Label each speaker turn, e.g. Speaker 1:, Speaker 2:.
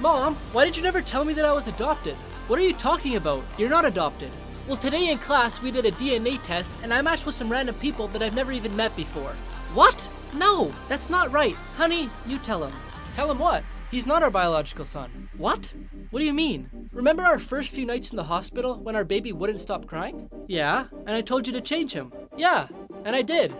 Speaker 1: Mom, why did you never tell me that I was adopted? What are you talking about? You're not adopted. Well, today in class we did a DNA test and I matched with some random people that I've never even met before. What? No, that's not right. Honey, you tell him. Tell him what? He's not our biological son. What? What do you mean? Remember our first few nights in the hospital when our baby wouldn't stop crying? Yeah, and I told you to change him. Yeah, and I did.